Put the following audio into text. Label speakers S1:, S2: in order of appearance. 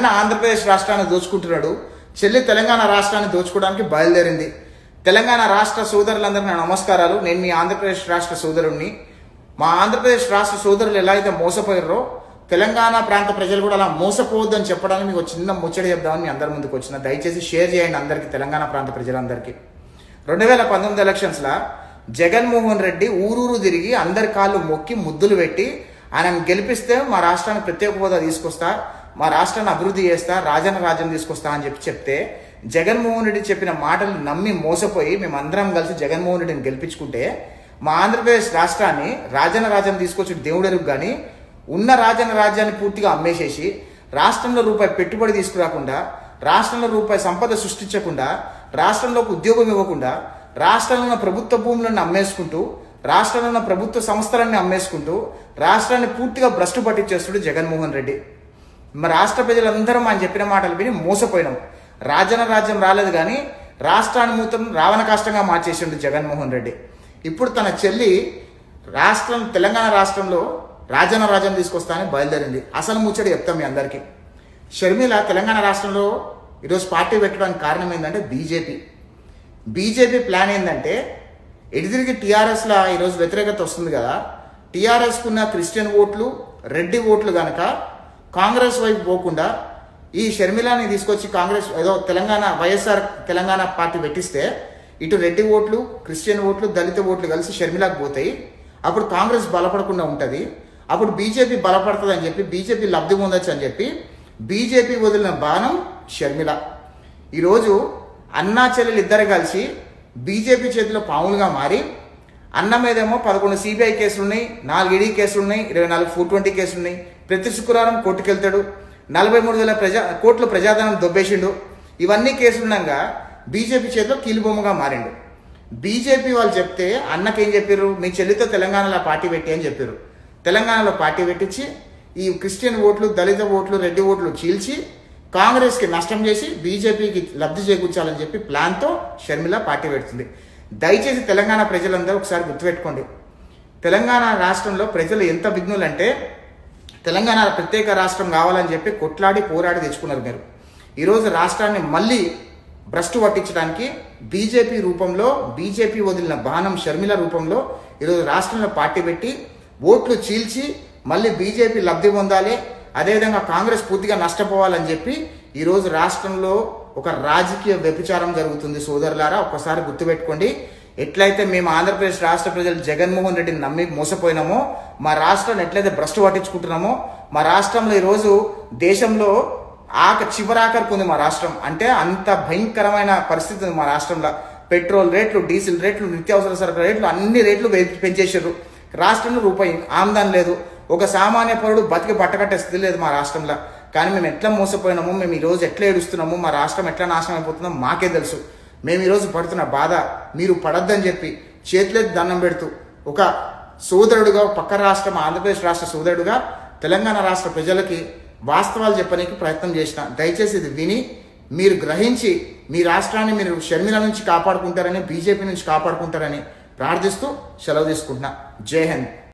S1: అన్న ఆంధ్రప్రదేశ్ రాష్ట్రాన్ని దోచుకుంటున్నాడు. చెల్లి తెలంగాణ రాష్ట్రాన్ని దోచుకోవడానికి బయలుదేరింది. తెలంగాణ రాష్ట్ర సోదరులందరికీ నా నమస్కారాలు. నేను మీ ఆంధ్రప్రదేశ్ రాష్ట్ర సోదరుణ్ణి. మా ఆంధ్రప్రదేశ్ రాష్ట్ర సోదరులు ఎలా అయితే మోసపోయారో తెలంగాణ ప్రాంత ప్రజలు కూడా అలా మోసపోవద్దని చెప్పడానికి మీకు చిన్న ముచ్చడి చెప్దామని మీ అందరి ముందుకు వచ్చిన. దయచేసి షేర్ చేయండి అందరికీ తెలంగాణ ప్రాంత ప్రజలందరికీ. రెండు వేల పంతొమ్మిది ఎలక్షన్స్లో జగన్మోహన్ రెడ్డి ఊరూరు తిరిగి అందరి కాళ్ళు మొక్కి ముద్దులు పెట్టి ఆయన గెలిపిస్తే మా రాష్ట్రానికి ప్రత్యేక హోదా తీసుకొస్తా. మా రాష్ట్రాన్ని అభివృద్ధి చేస్తా రాజన్న రాజ్యం తీసుకొస్తా అని చెప్పి చెప్తే జగన్మోహన్ రెడ్డి చెప్పిన మాటలు నమ్మి మోసపోయి మేమందరం కలిసి జగన్మోహన్ రెడ్డిని గెలిపించుకుంటే మా ఆంధ్రప్రదేశ్ రాష్ట్రాన్ని రాజన్న రాజ్యం తీసుకొచ్చి దేవుడెరుగు కానీ ఉన్న రాజన్న రాజ్యాన్ని పూర్తిగా అమ్మేసేసి రాష్ట్రంలో రూపాయి పెట్టుబడి తీసుకురాకుండా రాష్ట్రంలో రూపాయి సంపద సృష్టించకుండా రాష్ట్రంలోకి ఉద్యోగం ఇవ్వకుండా రాష్ట్రంలో ఉన్న ప్రభుత్వ భూములను అమ్మేసుకుంటూ రాష్ట్రంలో ఉన్న ప్రభుత్వ సంస్థలన్నీ అమ్మేసుకుంటూ రాష్ట్రాన్ని పూర్తిగా భ్రష్టు పట్టించేస్తుడు జగన్మోహన్ రెడ్డి. రాష్ట్ర ప్రజలందరం ఆయన చెప్పిన మాటలు విని మోసపోయినాం. రాజన రాజ్యం రాలేదు కానీ రాష్ట్రాన్ని మూతం రావణ కష్టంగా మార్చేసిండు జగన్మోహన్ రెడ్డి. ఇప్పుడు తన చెల్లి రాష్ట్రం తెలంగాణ రాష్ట్రంలో రాజన రాజ్యం తీసుకొస్తానని బయలుదేరింది. అసలు ముచ్చడి చెప్తాం మీ అందరికీ. షర్మిల తెలంగాణ రాష్ట్రంలో ఈరోజు పార్టీ పెట్టడానికి కారణం ఏంటంటే బీజేపీ. బీజేపీ ప్లాన్ ఏంటంటే ఎడిదిరిగి టీఆర్ఎస్లో ఈరోజు వ్యతిరేకత వస్తుంది కదా. టీఆర్ఎస్కున్న క్రిస్టియన్ ఓట్లు రెడ్డి ఓట్లు కనుక కాంగ్రెస్ వైపు పోకుండా ఈ షర్మిలాని తీసుకొచ్చి కాంగ్రెస్ ఏదో తెలంగాణ వైఎస్ఆర్ తెలంగాణ పార్టీ పెట్టిస్తే ఇటు రెడ్డి ఓట్లు క్రిస్టియన్ ఓట్లు దళిత ఓట్లు కలిసి షర్మిలాకు పోతాయి. అప్పుడు కాంగ్రెస్ బలపడకుండా ఉంటుంది. అప్పుడు బీజేపీ బలపడుతుంది అని చెప్పి బీజేపీ లబ్ధి పొందొచ్చు అని చెప్పి బీజేపీ వదిలిన బాణం షర్మిల. ఈరోజు అన్నా చెల్లెలు ఇద్దరు కలిసి బీజేపీ చేతిలో పాములుగా మారి అన్న మీదేమో పదకొండు సిబిఐ కేసులు ఉన్నాయి నాలుగు ఈడీ కేసులు ఉన్నాయి ఇరవై నాలుగు ఫోర్ ట్వంటీ కేసులు ఉన్నాయి ప్రతి శుక్రవారం కోర్టుకు వెళ్తాడు నలభై మూడు వేల ప్రజా కోట్లు ప్రజాధనం దొబ్బేసిండు. ఇవన్నీ కేసుండగా బీజేపీ చేతిలో కీలుబొమ్మగా మారిండు. బీజేపీ వాళ్ళు చెప్తే అన్నకేం చెప్పారు మీ చెల్లితో తెలంగాణలో పార్టీ పెట్టి అని చెప్పారు తెలంగాణలో పార్టీ పెట్టించి ఈ క్రిస్టియన్ ఓట్లు దళిత ఓట్లు రెడ్డి ఓట్లు చీల్చి కాంగ్రెస్కి నష్టం చేసి బీజేపీకి లబ్ధి చేకూర్చాలని చెప్పి ప్లాన్తో షర్మిల పార్టీ పెడుతుంది. దయచేసి తెలంగాణ ప్రజలందరూ ఒకసారి గుర్తుపెట్టుకోండి. తెలంగాణ రాష్ట్రంలో ప్రజలు ఎంత విఘ్నులంటే తెలంగాణ ప్రత్యేక రాష్ట్రం కావాలని చెప్పి కొట్లాడి పోరాడి తెచ్చుకున్నారు మీరు. ఈరోజు రాష్ట్రాన్ని మళ్ళీ భ్రష్టు పట్టించడానికి బీజేపీ రూపంలో బీజేపీ వదిలిన బాణం షర్మిల రూపంలో ఈరోజు రాష్ట్రంలో పార్టీ పెట్టి ఓట్లు చీల్చి మళ్ళీ బీజేపీ లబ్ధి పొందాలి అదేవిధంగా కాంగ్రెస్ పూర్తిగా నష్టపోవాలని చెప్పి ఈరోజు రాష్ట్రంలో ఒక రాజకీయ వ్యభిచారం జరుగుతుంది. సోదరులారా ఒక్కసారి గుర్తుపెట్టుకోండి. ఎట్లయితే మేము ఆంధ్రప్రదేశ్ రాష్ట్ర ప్రజలు జగన్మోహన్ రెడ్డిని నమ్మి మోసపోయినామో మా రాష్ట్రాన్ని ఎట్లయితే భ్రష్టు పట్టించుకుంటున్నామో మా రాష్ట్రంలో ఈరోజు దేశంలో ఆక చివరాఖరికి ఉంది మా రాష్ట్రం. అంటే అంత భయంకరమైన పరిస్థితి ఉంది మా రాష్ట్రంలో. పెట్రోల్ రేట్లు డీజిల్ రేట్లు నిత్యావసర సరుకుల రేట్లు అన్ని రేట్లు పె- పెంచేసారు రాష్ట్రంలో రూపాయి ఆమ్దాన్ లేదు. ఒక సామాన్య పౌరుడు బతికి బట్టకట్టే స్థితి లేదు మా రాష్ట్రంలో. కానీ మేము ఎట్లా మోసపోయినాము మేము ఈ రోజు ఎట్లా ఏడుస్తున్నాము మా రాష్ట్రం ఎట్లా నాశనం అయిపోతుందో మాకే తెలుసు. మేము ఈరోజు పడుతున్న బాధ మీరు పడద్దని చెప్పి చేతులెత్తి దండం పెడుతూ ఒక సోదరుడుగా పక్క రాష్ట్రం ఆంధ్రప్రదేశ్ రాష్ట్ర సోదరుడుగా తెలంగాణ రాష్ట్ర ప్రజలకి వాస్తవాలు చెప్పడానికి ప్రయత్నం చేసిన. దయచేసి ఇది విని మీరు గ్రహించి మీ రాష్ట్రాన్ని మీరు షర్మిల నుంచి కాపాడుకుంటారని బీజేపీ నుంచి కాపాడుకుంటారని ప్రార్థిస్తూ సెలవు తీసుకుంటున్నా. జై హింద్.